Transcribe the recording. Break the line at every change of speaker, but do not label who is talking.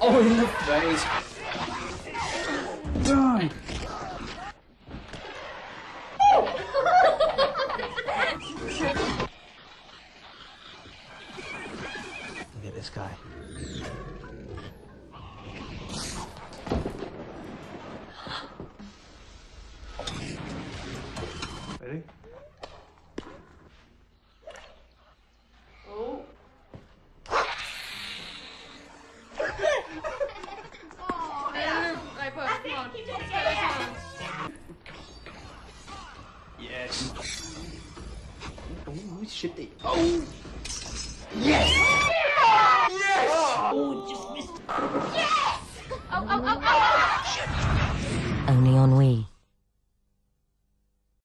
Oh, in the face. Die. Look at this guy. Ready? Yes. Oh, shit. They... Oh. Yes. Yes. Oh, just missed.
Oh, oh, oh, oh.
Only on Wii.